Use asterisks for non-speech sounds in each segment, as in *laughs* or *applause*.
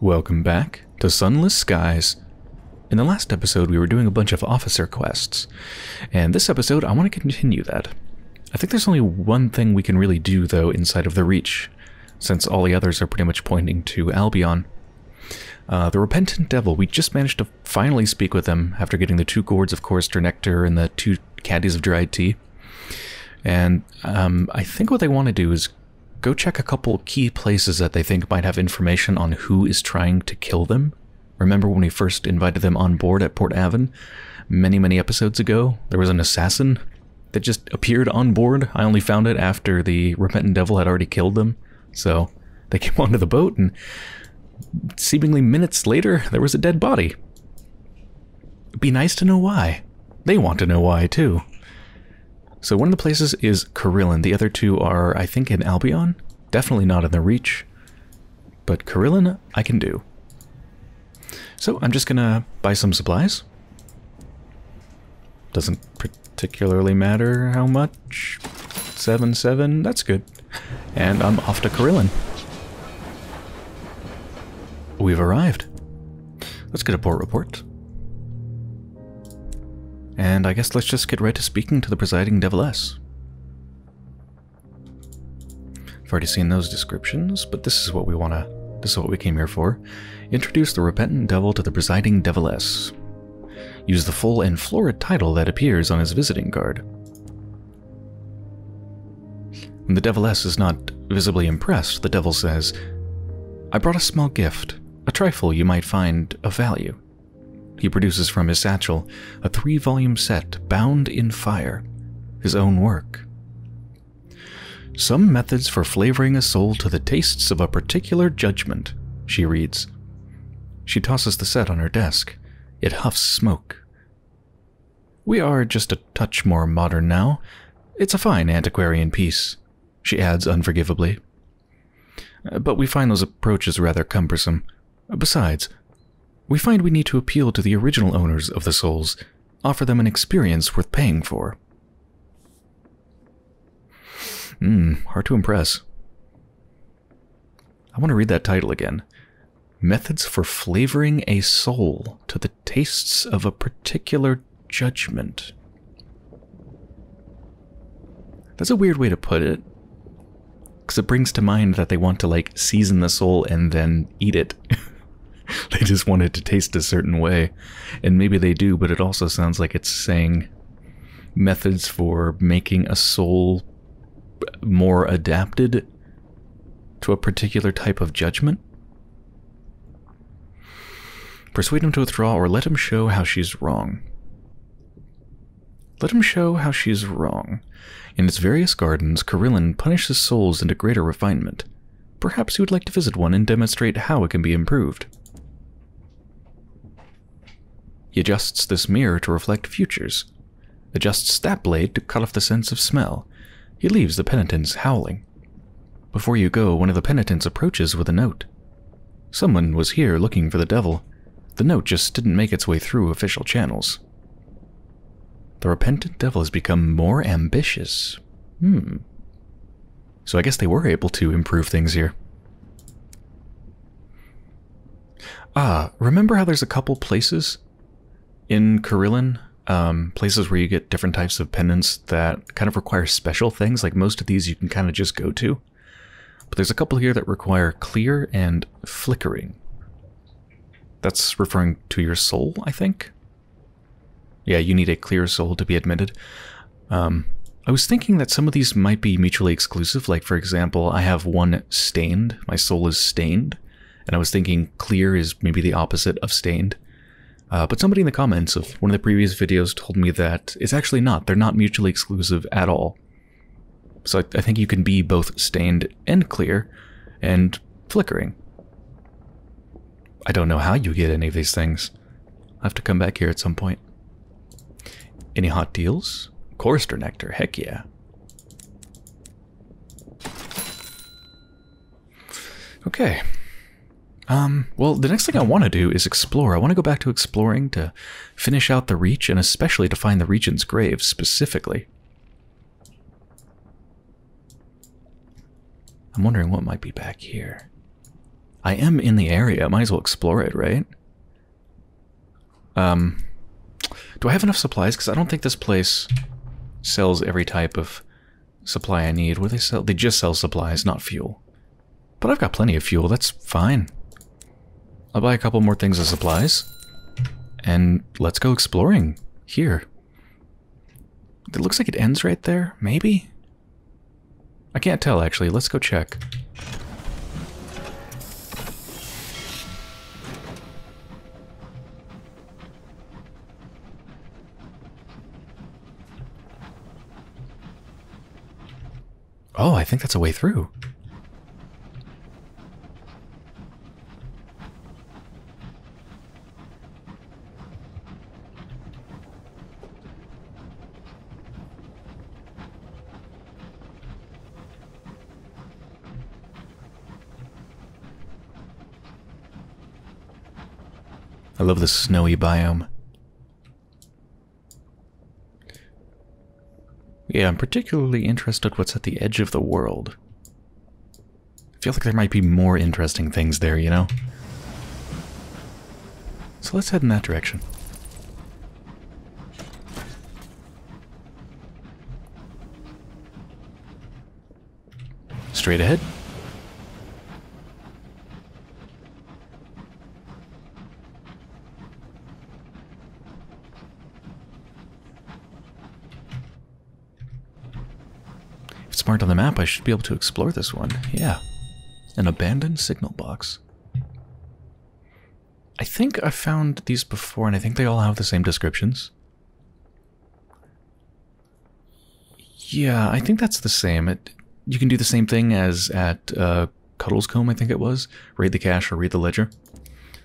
Welcome back to Sunless Skies. In the last episode, we were doing a bunch of officer quests, and this episode, I want to continue that. I think there's only one thing we can really do, though, inside of the Reach, since all the others are pretty much pointing to Albion. Uh, the Repentant Devil, we just managed to finally speak with him after getting the two gourds of Chorister Nectar and the two caddies of dried tea. And um, I think what they want to do is go check a couple key places that they think might have information on who is trying to kill them. Remember when we first invited them on board at Port Avon? Many, many episodes ago, there was an assassin that just appeared on board. I only found it after the Repentant Devil had already killed them. So they *laughs* came onto the boat, and seemingly minutes later, there was a dead body. It'd be nice to know why. They want to know why, too. So one of the places is Carillon. The other two are, I think, in Albion. Definitely not in the Reach. But Carillon, I can do. So I'm just gonna buy some supplies. Doesn't particularly matter how much. 7, 7, that's good. And I'm off to Carillon. We've arrived. Let's get a port report. And I guess let's just get right to speaking to the presiding deviless. I've already seen those descriptions, but this is what we want to, this is what we came here for. Introduce the repentant devil to the presiding deviless. Use the full and florid title that appears on his visiting card. When the deviless is not visibly impressed, the devil says, I brought a small gift, a trifle you might find of value. He produces from his satchel a three volume set bound in fire, his own work. Some methods for flavoring a soul to the tastes of a particular judgment, she reads. She tosses the set on her desk. It huffs smoke. We are just a touch more modern now. It's a fine antiquarian piece, she adds unforgivably. But we find those approaches rather cumbersome. Besides, we find we need to appeal to the original owners of the souls, offer them an experience worth paying for. Hmm, hard to impress. I want to read that title again. Methods for flavoring a soul to the tastes of a particular judgment. That's a weird way to put it. Because it brings to mind that they want to, like, season the soul and then eat it. *laughs* they just want it to taste a certain way. And maybe they do, but it also sounds like it's saying methods for making a soul more adapted to a particular type of judgment. Persuade him to withdraw or let him show how she's wrong. Let him show how she's wrong. In its various gardens, Carillon punishes souls into greater refinement. Perhaps you would like to visit one and demonstrate how it can be improved. He adjusts this mirror to reflect futures, adjusts that blade to cut off the sense of smell. He leaves the penitents howling. Before you go, one of the penitents approaches with a note. Someone was here looking for the devil. The note just didn't make its way through official channels. The repentant devil has become more ambitious. Hmm. So I guess they were able to improve things here. Ah, remember how there's a couple places in Carillon, um, places where you get different types of pendants that kind of require special things, like most of these you can kind of just go to. But there's a couple here that require clear and flickering. That's referring to your soul, I think? Yeah, you need a clear soul to be admitted. Um, I was thinking that some of these might be mutually exclusive, like for example, I have one stained, my soul is stained, and I was thinking clear is maybe the opposite of stained. Uh, but somebody in the comments of one of the previous videos told me that it's actually not. They're not mutually exclusive at all. So I, I think you can be both stained and clear and flickering. I don't know how you get any of these things. I'll have to come back here at some point. Any hot deals? Chorister Nectar, heck yeah. Okay, um, well, the next thing I want to do is explore. I want to go back to exploring to finish out the Reach and especially to find the Regent's grave specifically. I'm wondering what might be back here. I am in the area. I Might as well explore it, right? Um, do I have enough supplies? Because I don't think this place sells every type of supply I need. What do they sell? They just sell supplies, not fuel. But I've got plenty of fuel. That's fine. I'll buy a couple more things of supplies. And let's go exploring here. It looks like it ends right there. Maybe? I can't tell, actually. Let's go check. Oh, I think that's a way through. Love the snowy biome. Yeah, I'm particularly interested what's at the edge of the world. I feel like there might be more interesting things there, you know? So let's head in that direction. Straight ahead. Marked on the map, I should be able to explore this one. Yeah. An abandoned signal box. I think I found these before, and I think they all have the same descriptions. Yeah, I think that's the same. It, you can do the same thing as at uh, Cuddlescombe, I think it was. Read the cache or read the ledger.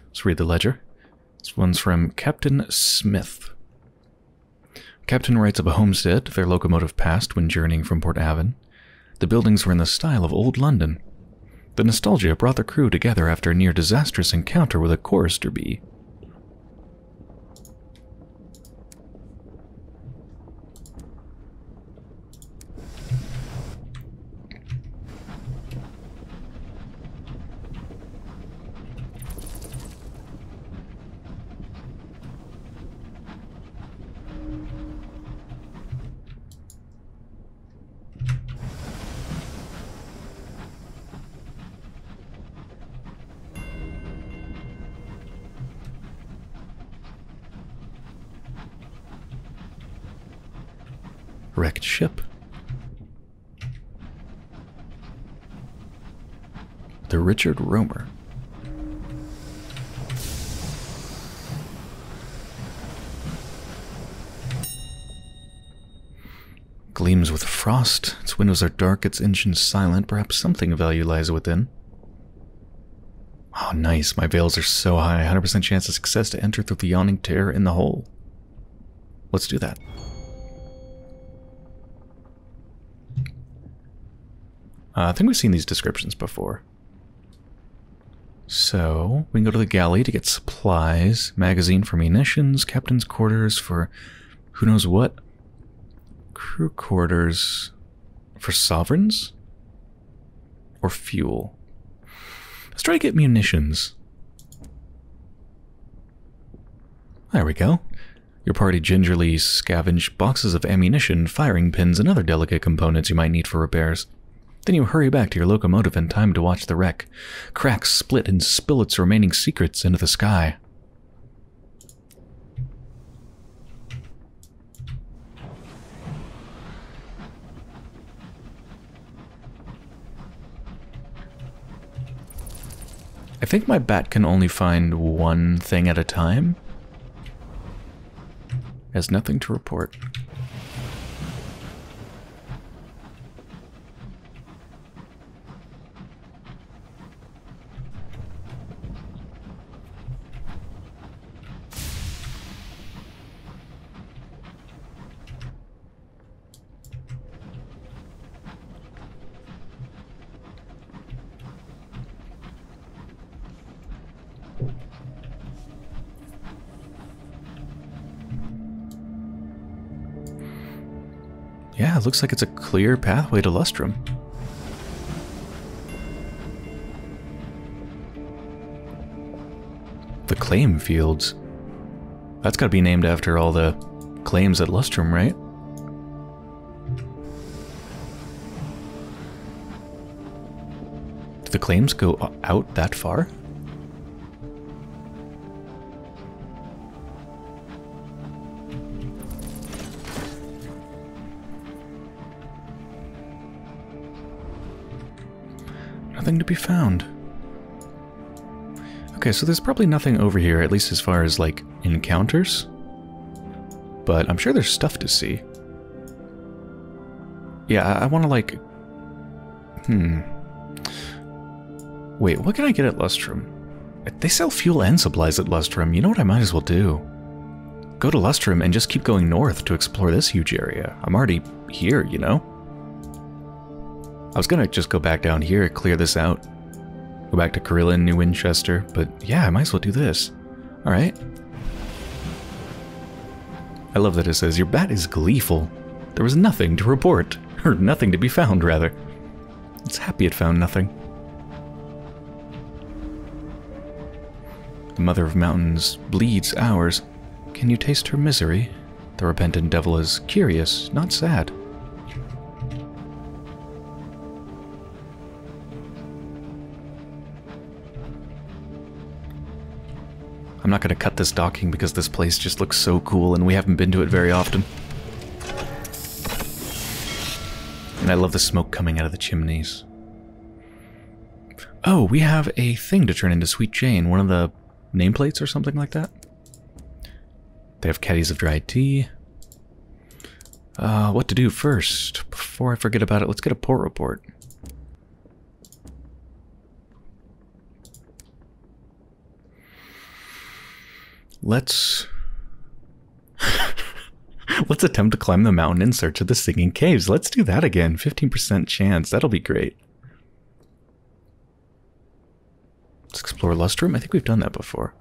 Let's read the ledger. This one's from Captain Smith. Captain writes of a homestead their locomotive passed when journeying from Port Avon. The buildings were in the style of old London. The nostalgia brought the crew together after a near disastrous encounter with a chorister bee. Ship. The Richard Romer. Gleams with frost. Its windows are dark, its engine silent. Perhaps something of value lies within. Oh, nice. My veils are so high. 100% chance of success to enter through the yawning tear in the hole. Let's do that. Uh, I think we've seen these descriptions before. So, we can go to the galley to get supplies, magazine for munitions, captain's quarters for who knows what, crew quarters for sovereigns, or fuel. Let's try to get munitions. There we go. Your party gingerly scavenge boxes of ammunition, firing pins, and other delicate components you might need for repairs. Then you hurry back to your locomotive in time to watch the wreck. Cracks split and spill its remaining secrets into the sky. I think my bat can only find one thing at a time. Has nothing to report. It looks like it's a clear pathway to Lustrum. The claim fields. That's got to be named after all the claims at Lustrum, right? Do the claims go out that far? Okay, so there's probably nothing over here, at least as far as, like, encounters. But I'm sure there's stuff to see. Yeah, I, I want to, like... Hmm. Wait, what can I get at Lustrum? They sell fuel and supplies at Lustrum. You know what I might as well do? Go to Lustrum and just keep going north to explore this huge area. I'm already here, you know? I was gonna just go back down here, clear this out. Go back to Carillon New Winchester, but yeah, I might as well do this. Alright. I love that it says, Your bat is gleeful. There was nothing to report. *laughs* Or nothing to be found, rather. It's happy it found nothing. The Mother of Mountains bleeds ours. Can you taste her misery? The repentant devil is curious, not sad. I'm not going to cut this docking because this place just looks so cool and we haven't been to it very often. And I love the smoke coming out of the chimneys. Oh, we have a thing to turn into Sweet Jane, one of the nameplates or something like that. They have caddies of dried tea. Uh, what to do first? Before I forget about it, let's get a port report. Let's... *laughs* Let's attempt to climb the mountain in search of the singing caves. Let's do that again. 15% chance. That'll be great. Let's explore Lustrum. I think we've done that before.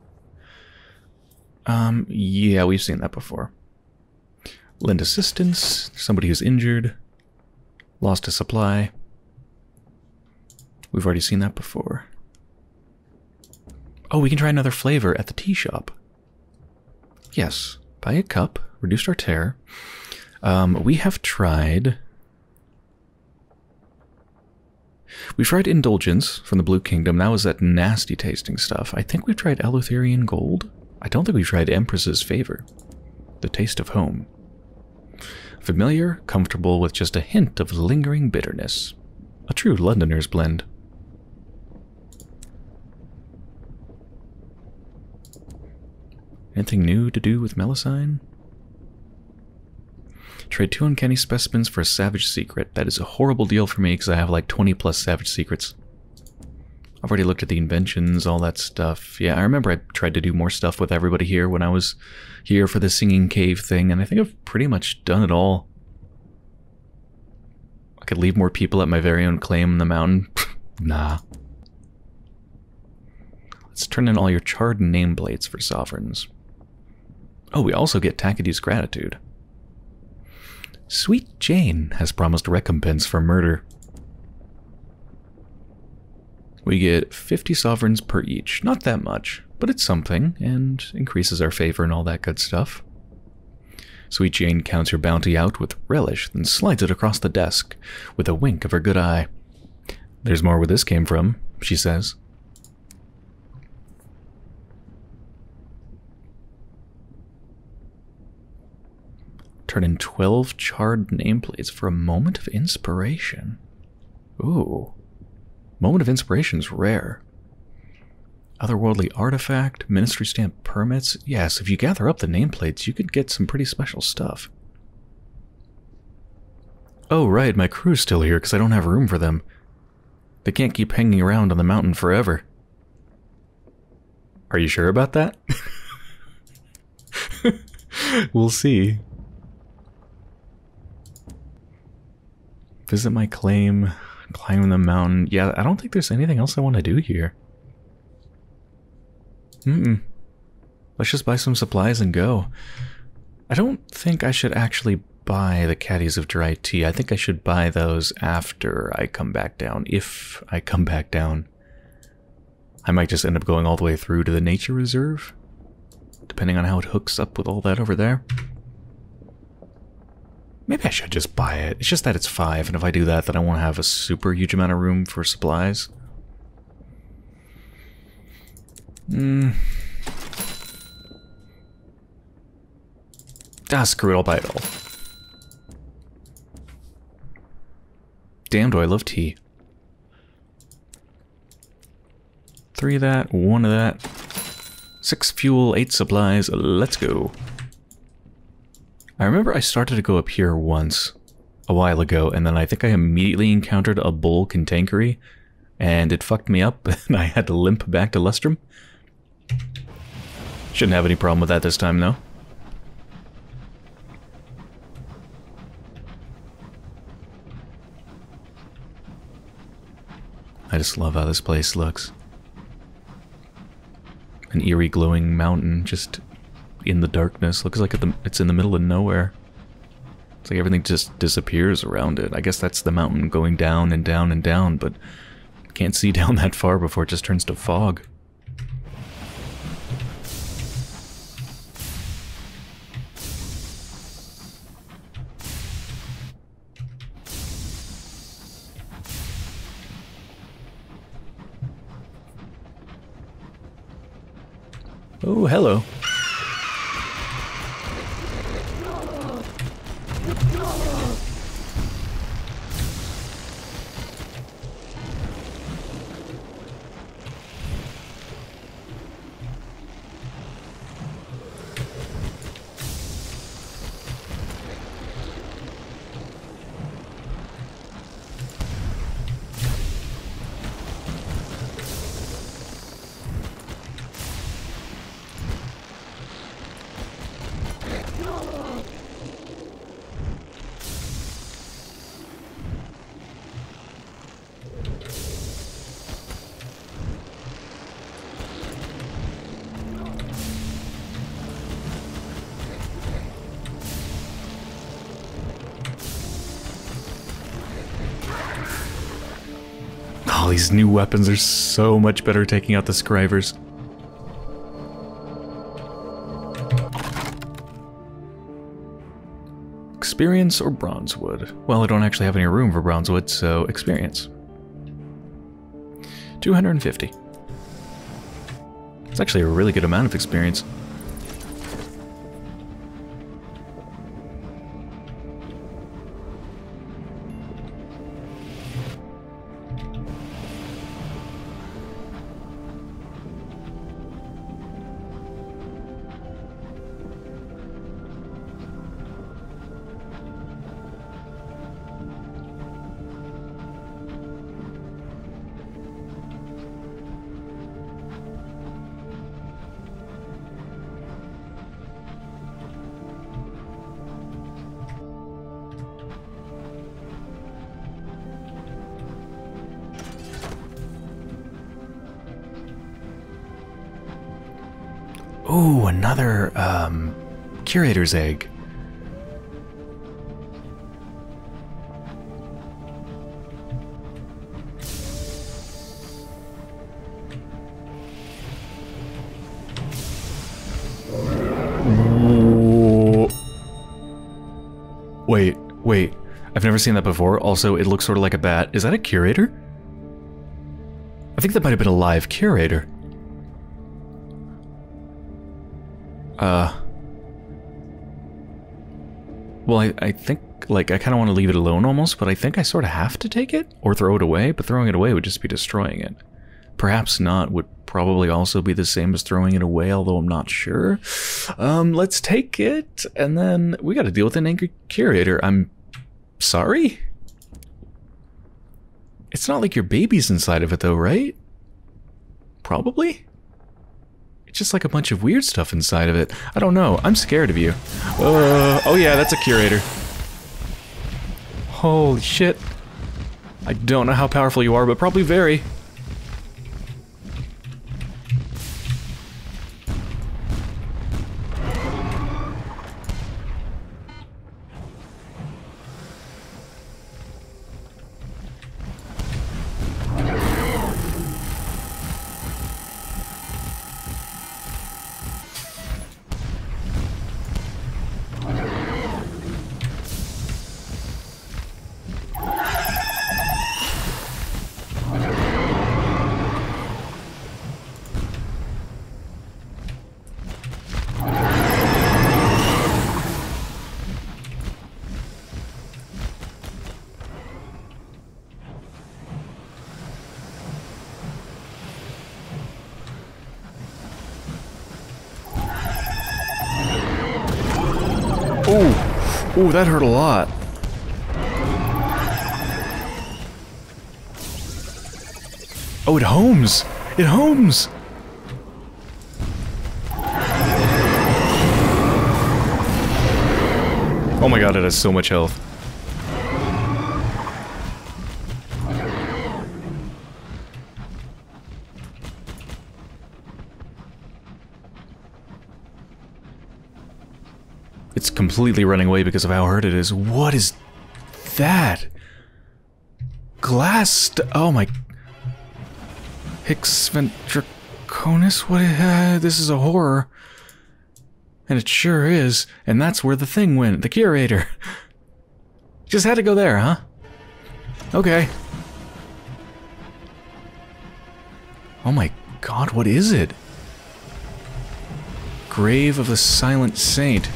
Um, yeah, we've seen that before. Lend assistance. Somebody who's injured. Lost a supply. We've already seen that before. Oh, we can try another flavor at the tea shop. Yes, buy a cup, reduced our tear. Um, we have tried... We've tried Indulgence from the Blue Kingdom. That was that nasty tasting stuff. I think we've tried Eleutherian Gold. I don't think we've tried Empress's Favor. The taste of home. Familiar, comfortable with just a hint of lingering bitterness. A true Londoner's blend. Anything new to do with Melusine? Trade two uncanny specimens for a savage secret. That is a horrible deal for me because I have like 20 plus savage secrets. I've already looked at the inventions, all that stuff. Yeah, I remember I tried to do more stuff with everybody here when I was here for the singing cave thing, and I think I've pretty much done it all. I could leave more people at my very own claim in the mountain. *laughs* nah. Let's turn in all your charred nameplates for sovereigns. Oh, we also get Takidi's gratitude. Sweet Jane has promised recompense for murder. We get 50 sovereigns per each. Not that much, but it's something, and increases our favor and all that good stuff. Sweet Jane counts her bounty out with relish, then slides it across the desk with a wink of her good eye. There's more where this came from, she says. Turn in 12 charred nameplates for a moment of inspiration. Ooh. Moment of inspiration is rare. Otherworldly artifact, ministry stamp permits. Yes, if you gather up the nameplates, you could get some pretty special stuff. Oh, right, my crew's still here because I don't have room for them. They can't keep hanging around on the mountain forever. Are you sure about that? *laughs* we'll see. Visit my claim, climb the mountain. Yeah, I don't think there's anything else I want to do here. Mm-mm. Let's just buy some supplies and go. I don't think I should actually buy the caddies of dry tea. I think I should buy those after I come back down, if I come back down. I might just end up going all the way through to the nature reserve, depending on how it hooks up with all that over there. Maybe I should just buy it. It's just that it's five, and if I do that, then I won't have a super huge amount of room for supplies. Hmm. Ah, screw it, I'll buy it all. Damn, do I love tea. Three of that, one of that. Six fuel, eight supplies, let's go. I remember I started to go up here once, a while ago, and then I think I immediately encountered a bull cantankerous, and it fucked me up, *laughs* and I had to limp back to Lustrum. Shouldn't have any problem with that this time, though. I just love how this place looks. An eerie glowing mountain just in the darkness. Looks like it's in the middle of nowhere. It's like everything just disappears around it. I guess that's the mountain going down and down and down, but can't see *laughs* down that far before it just turns to fog. These new weapons are so much better taking out the Scrivers. Experience or Bronzewood? Well, I don't actually have any room for Bronzewood, so experience. 250. It's actually a really good amount of experience. Oh, another um, curator's egg. Wait, wait. I've never seen that before. Also, it looks sort of like a bat. Is that a curator? I think that might have been a live curator. Uh. Well, I, I think, like, I kind of want to leave it alone almost, but I think I sort of have to take it or throw it away, but throwing it away would just be destroying it. Perhaps not would probably also be the same as throwing it away, although I'm not sure. Um, let's take it, and then we got to deal with an angry curator. I'm sorry? It's not like your baby's inside of it, though, right? Probably? It's just like a bunch of weird stuff inside of it. I don't know. I'm scared of you. Uh, oh yeah, that's a curator. Holy shit. I don't know how powerful you are, but probably very. Oh, oh, that hurt a lot. Oh, it homes! It homes! Oh my god, it has so much health. It's completely running away because of how hurt it is. What is that? Glass Oh my... Hicks ventriconus? What? Uh, this is a horror. And it sure is. And that's where the thing went. The curator. *laughs* Just had to go there, huh? Okay. Oh my god, what is it? Grave of the Silent Saint.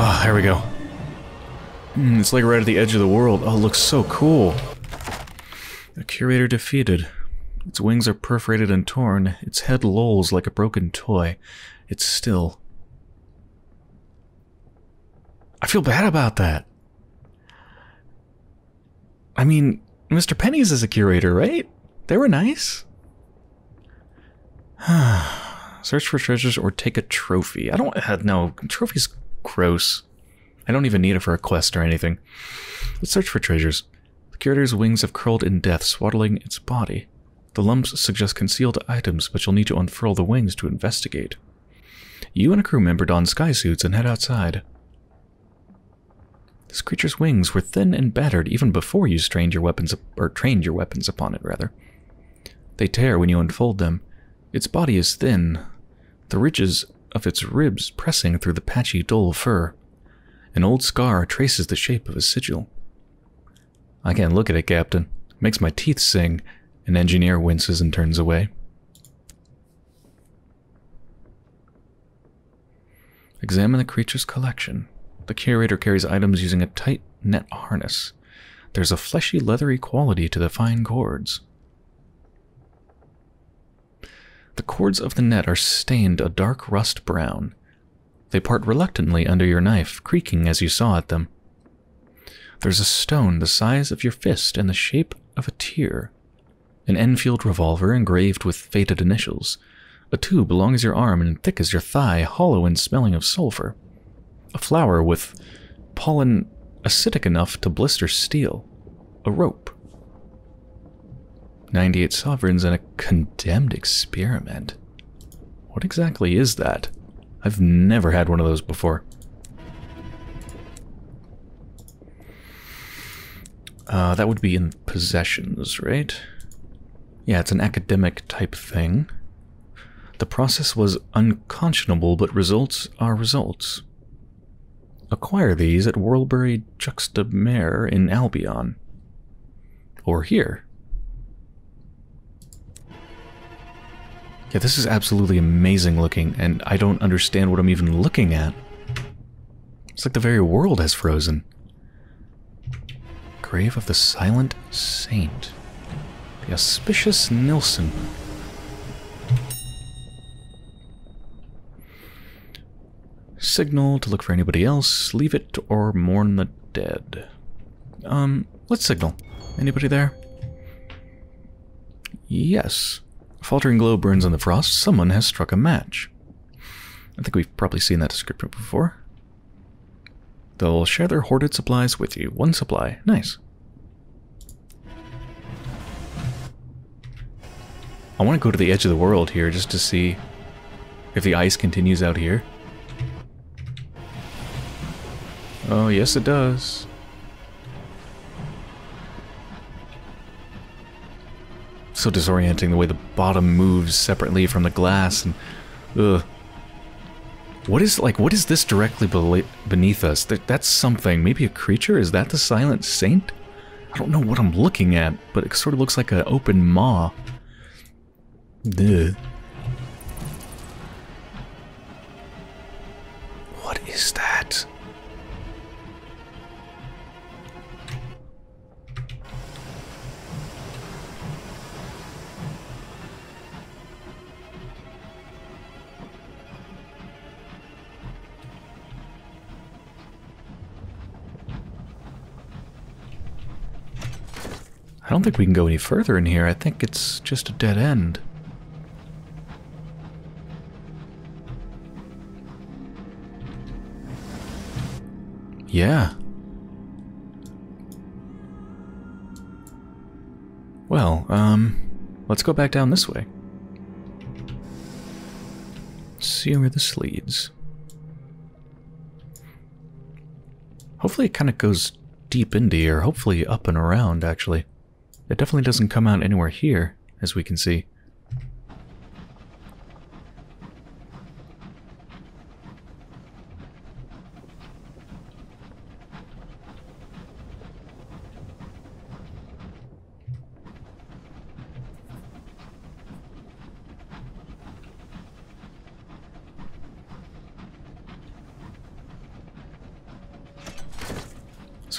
Oh, there we go. Mm, it's like right at the edge of the world. Oh, looks so cool. The curator defeated. Its wings are perforated and torn. Its head lolls like a broken toy. It's still. I feel bad about that. I mean, Mr. Penny's is a curator, right? They were nice. *sighs* Search for treasures or take a trophy. I don't uh, no trophies gross. I don't even need it for a quest or anything. Let's search for treasures. The curator's wings have curled in death, swaddling its body. The lumps suggest concealed items, but you'll need to unfurl the wings to investigate. You and a crew member don sky suits and head outside. This creature's wings were thin and battered even before you strained your weapons or trained your weapons upon it rather. They tear when you unfold them. Its body is thin, the ridges of its ribs pressing through the patchy, dull fur. An old scar traces the shape of a sigil. I can't look at it, Captain. It makes my teeth sing. An engineer winces and turns away. Examine the creature's collection. The curator carries items using a tight net harness. There's a fleshy, leathery quality to the fine cords. The cords of the net are stained a dark rust brown. They part reluctantly under your knife, creaking as you saw at them. There's a stone the size of your fist and the shape of a tear. An Enfield revolver engraved with faded initials. A tube long as your arm and thick as your thigh, hollow and smelling of sulfur. A flower with pollen acidic enough to blister steel. A rope. 98 sovereigns and a condemned experiment. What exactly is that? I've never had one of those before. Uh, that would be in possessions, right? Yeah, it's an academic type thing. The process was unconscionable, but results are results. Acquire these at Worlebury Juxta-Mare in Albion. Or here. Yeah, this is absolutely amazing looking, and I don't understand what I'm even looking at. It's like the very world has frozen. Grave of the Silent Saint. The Auspicious Nilsson. Signal to look for anybody else, leave it, or mourn the dead. Um, let's signal. Anybody there? Yes. Faltering glow burns on the frost. Someone has struck a match. I think we've probably seen that description before. They'll share their hoarded supplies with you. One supply. Nice. I want to go to the edge of the world here just to see if the ice continues out here. Oh, yes it does. So disorienting the way the bottom moves separately from the glass and... Ugh. What is, like, what is this directly beneath us? That, that's something. Maybe a creature? Is that the Silent Saint? I don't know what I'm looking at, but it sort of looks like an open maw. Ugh. What is that? I don't think we can go any further in here. I think it's just a dead end. Yeah. Well, um, let's go back down this way. See where this leads. Hopefully it kind of goes deep into here, hopefully up and around, actually. It definitely doesn't come out anywhere here, as we can see.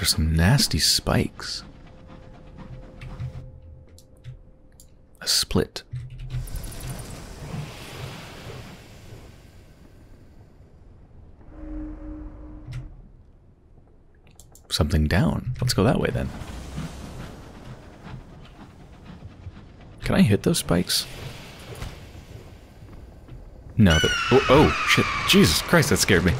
Some nasty spikes. A split. Something down. Let's go that way then. Can I hit those spikes? No, but oh, oh shit! Jesus Christ, that scared me.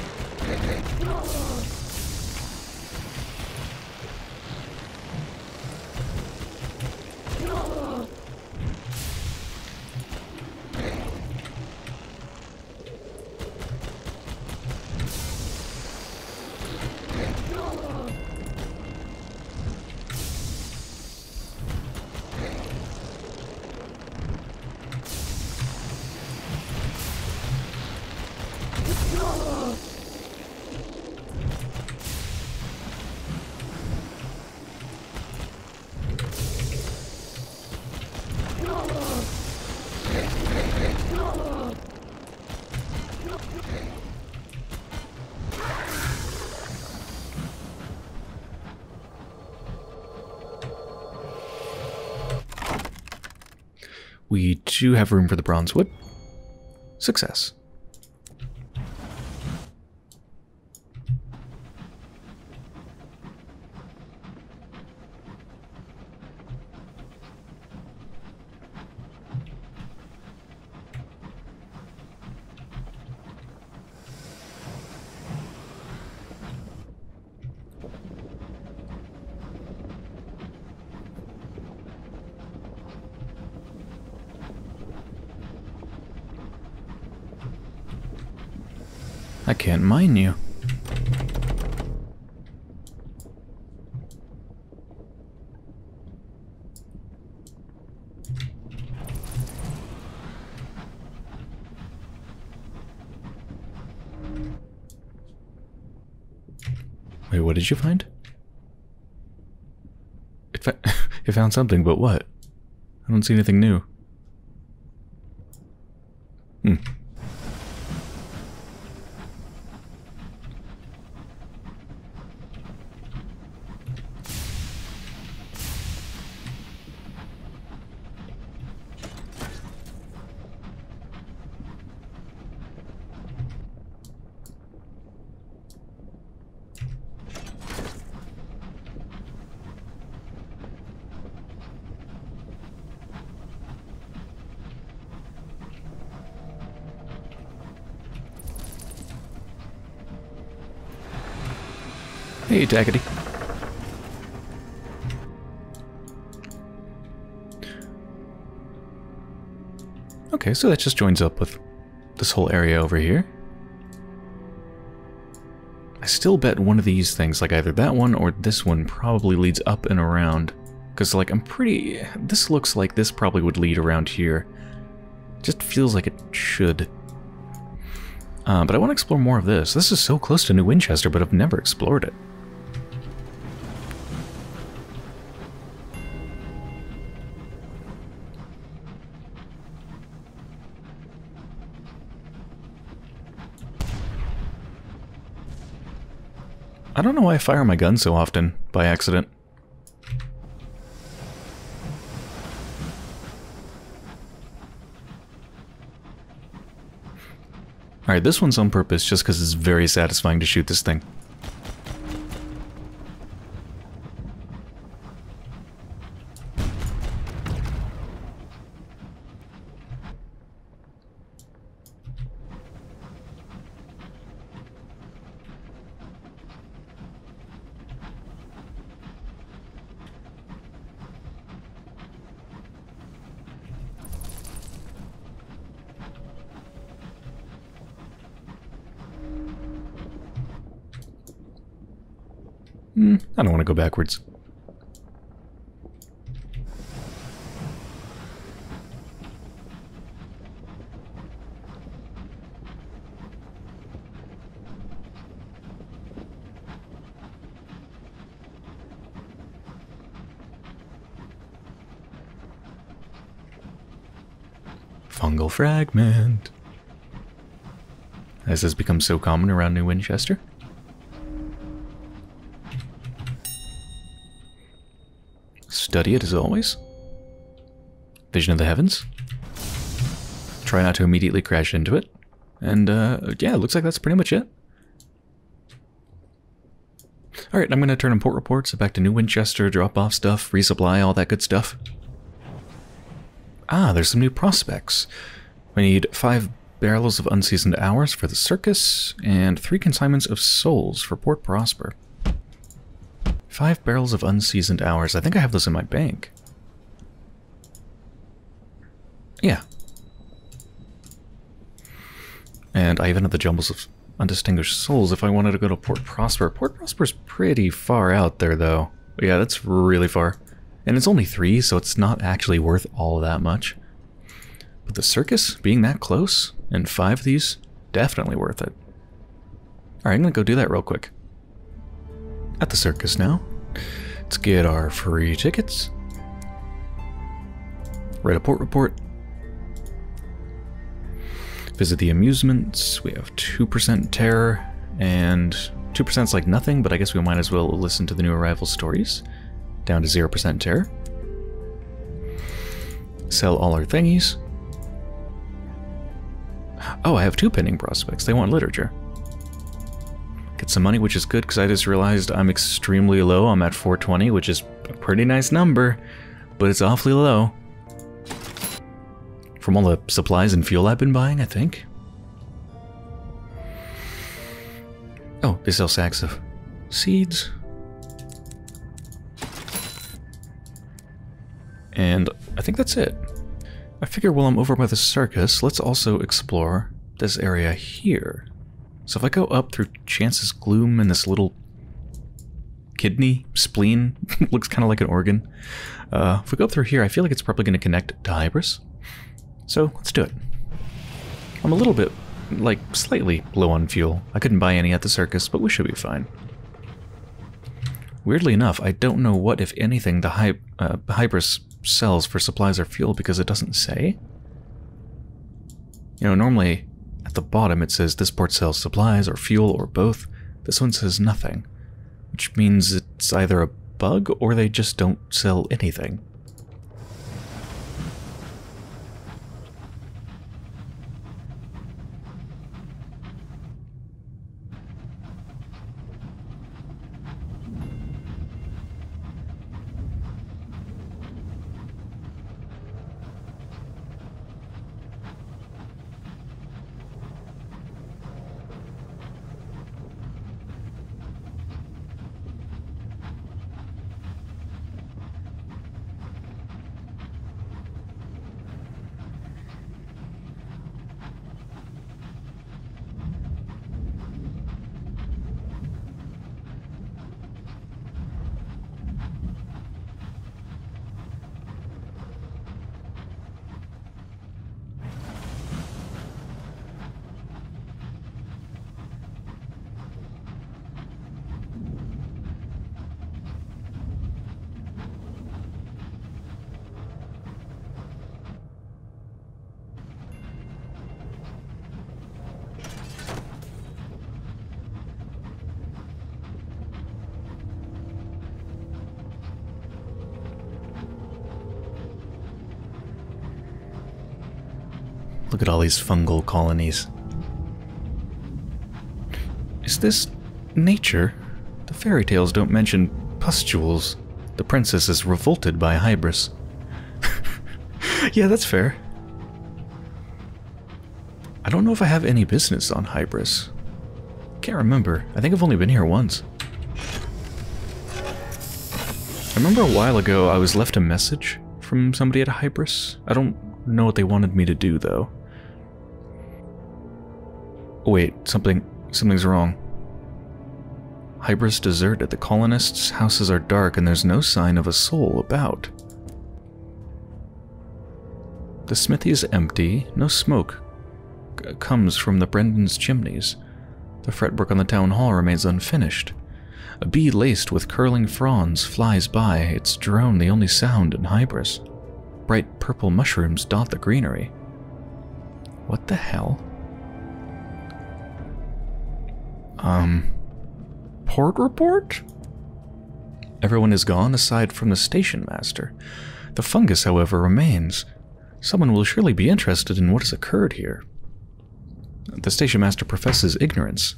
Do you have room for the bronze wood. Success. I can't mine you. Wait, what did you find? It, fa *laughs* it found something, but what? I don't see anything new. Hmm. Okay, so that just joins up with this whole area over here. I still bet one of these things, like either that one or this one, probably leads up and around. Because, like, I'm pretty... This looks like this probably would lead around here. Just feels like it should. Uh, but I want to explore more of this. This is so close to New Winchester, but I've never explored it. I don't know why I fire my gun so often, by accident. Alright, this one's on purpose just because it's very satisfying to shoot this thing. Hmm, I don't want to go backwards. Fungal fragment. As has become so common around New Winchester. Study it as always. Vision of the heavens. Try not to immediately crash into it. And uh, yeah, looks like that's pretty much it. Alright, I'm going to turn import reports back to New Winchester, drop off stuff, resupply, all that good stuff. Ah, there's some new prospects. We need five barrels of unseasoned hours for the circus, and three consignments of souls for Port Prosper. Five barrels of unseasoned hours. I think I have those in my bank. Yeah. And I even have the jumbles of undistinguished souls if I wanted to go to Port Prosper. Port Prosper's pretty far out there, though. Yeah, that's really far. And it's only three, so it's not actually worth all that much. But the circus, being that close, and five of these, definitely worth it. Alright, I'm gonna go do that real quick. At the circus now. Let's get our free tickets. Write a port report. Visit the amusements. We have 2% terror, and 2% is like nothing, but I guess we might as well listen to the new arrival stories. Down to 0% terror. Sell all our thingies. Oh, I have two pending prospects. They want literature. Get some money, which is good because I just realized I'm extremely low. I'm at 420, which is a pretty nice number, but it's awfully low. From all the supplies and fuel I've been buying, I think. Oh, they sell sacks of seeds. And I think that's it. I figure while I'm over by the circus, let's also explore this area here. So if I go up through Chance's Gloom and this little kidney, spleen, *laughs* looks kind of like an organ. Uh, if we go up through here, I feel like it's probably going to connect to Hybras. So let's do it. I'm a little bit, like, slightly low on fuel. I couldn't buy any at the circus, but we should be fine. Weirdly enough, I don't know what, if anything, the Hy uh, Hybras sells for supplies or fuel because it doesn't say. You know, normally at the bottom it says this port sells supplies or fuel or both. This one says nothing, which means it's either a bug or they just don't sell anything. Look at all these fungal colonies. Is this nature? The fairy tales don't mention pustules. The princess is revolted by Hybras. *laughs* yeah, that's fair. I don't know if I have any business on Hybras. Can't remember. I think I've only been here once. I remember a while ago I was left a message from somebody at Hybras. I don't know what they wanted me to do, though. Oh, wait, something, something's wrong. Hybras deserted. The colonists' houses are dark and there's no sign of a soul about. The smithy is empty. No smoke comes from the Brendan's chimneys. The fretwork on the town hall remains unfinished. A bee laced with curling fronds flies by, its drone the only sound in Hybras. Bright purple mushrooms dot the greenery. What the hell? Um. Port report? Everyone is gone aside from the station master. The fungus, however, remains. Someone will surely be interested in what has occurred here. The station master professes ignorance.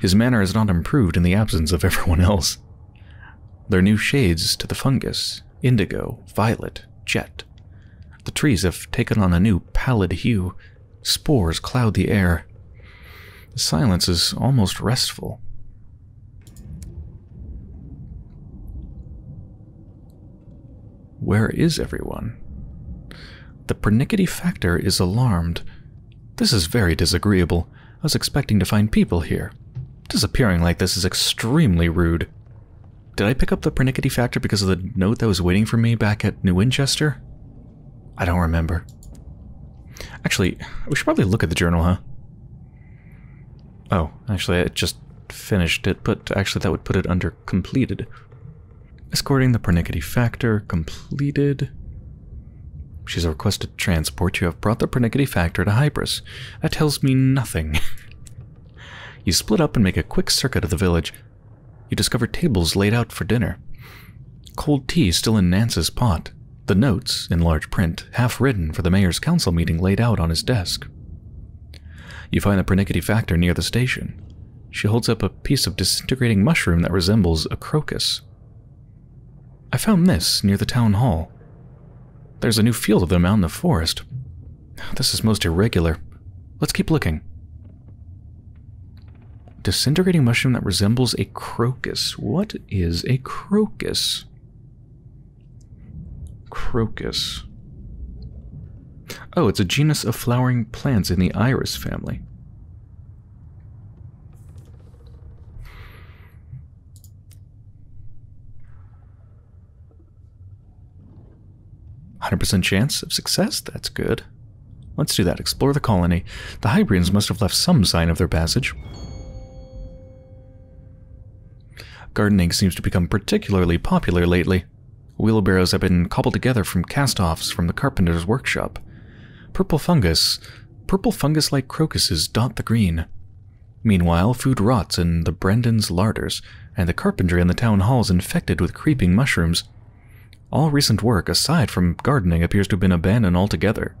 His manner has not improved in the absence of *laughs* everyone else. There are new shades to the fungus indigo, violet, jet. The trees have taken on a new pallid hue. Spores cloud the air. The silence is almost restful. Where is everyone? The pernickety factor is alarmed. This is very disagreeable. I was expecting to find people here. Disappearing like this is extremely rude. Did I pick up the pernickety factor because of the note that was waiting for me back at New Winchester? I don't remember. Actually, we should probably look at the journal, huh? Oh, actually, I just finished it, but actually that would put it under completed. Escorting the pernickety factor, completed. She's a requested transport. You have brought the pernickety factor to Hybras. That tells me nothing. *laughs* you split up and make a quick circuit of the village. You discover tables laid out for dinner. Cold tea still in Nance's pot. The notes, in large print, half written for the mayor's council meeting laid out on his desk. You find the pernickety factor near the station. She holds up a piece of disintegrating mushroom that resembles a crocus. I found this near the town hall. There's a new field of them out in the forest. This is most irregular. Let's keep looking. Disintegrating mushroom that resembles a crocus. What is a crocus? Crocus. Oh, it's a genus of flowering plants in the iris family. 100% chance of success? That's good. Let's do that. Explore the colony. The Hybrians must have left some sign of their passage. Gardening seems to become particularly popular lately. Wheelbarrows have been cobbled together from cast-offs from the carpenter's workshop. Purple fungus, purple fungus-like crocuses dot the green. Meanwhile, food rots in the Brendan's larders, and the carpentry in the town hall is infected with creeping mushrooms. All recent work, aside from gardening, appears to have been abandoned altogether.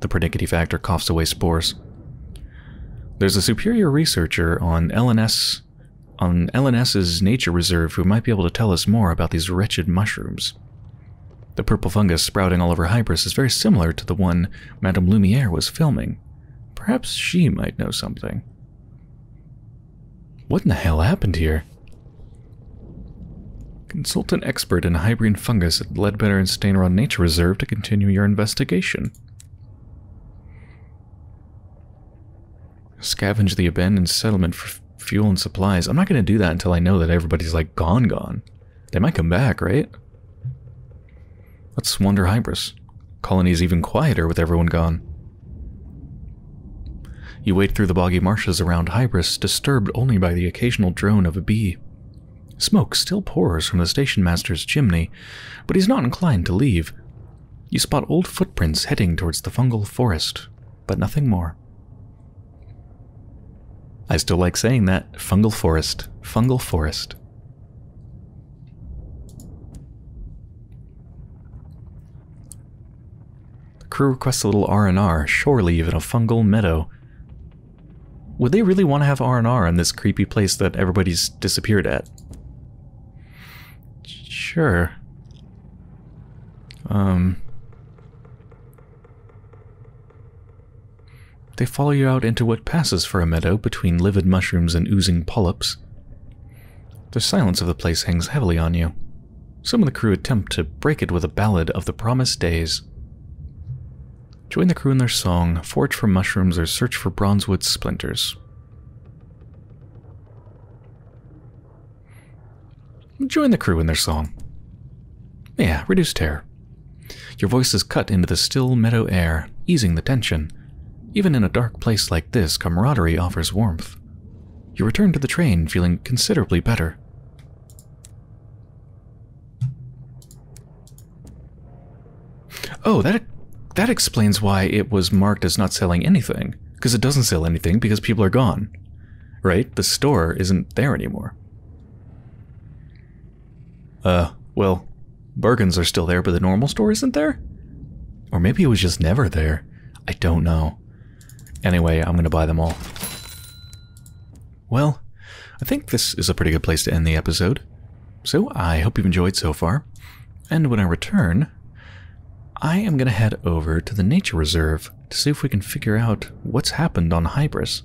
The pernickety factor coughs away spores. There's a superior researcher on LNS on LNS's nature reserve who might be able to tell us more about these wretched mushrooms. The purple fungus sprouting all over Hybras is very similar to the one Madame Lumiere was filming. Perhaps she might know something. What in the hell happened here? Consult an expert in Hybrian fungus at Leadbeater and Stainrod Nature Reserve to continue your investigation. Scavenge the abandoned settlement for fuel and supplies. I'm not going to do that until I know that everybody's like gone gone. They might come back, right? Let's wander Hybras. Colony's even quieter with everyone gone. You wade through the boggy marshes around Hybras, disturbed only by the occasional drone of a bee. Smoke still pours from the station master's chimney, but he's not inclined to leave. You spot old footprints heading towards the fungal forest, but nothing more. I still like saying that. Fungal forest. Fungal forest. Crew requests a little R&R, shore leave in a fungal meadow. Would they really want to have R&R in this creepy place that everybody's disappeared at? Sure. Um... They follow you out into what passes for a meadow between livid mushrooms and oozing polyps. The silence of the place hangs heavily on you. Some of the crew attempt to break it with a ballad of the promised days. Join the crew in their song, forage for mushrooms, or search for bronzewood splinters. Join the crew in their song. Yeah, reduce terror. Your voice is cut into the still meadow air, easing the tension. Even in a dark place like this, camaraderie offers warmth. You return to the train feeling considerably better. Oh, that that explains why it was marked as not selling anything. Because it doesn't sell anything because people are gone. Right? The store isn't there anymore. Uh, well, Bergen's are still there, but the normal store isn't there? Or maybe it was just never there. I don't know. Anyway, I'm gonna buy them all. Well, I think this is a pretty good place to end the episode. So I hope you've enjoyed so far. And when I return, I am going to head over to the nature reserve to see if we can figure out what's happened on Hybras.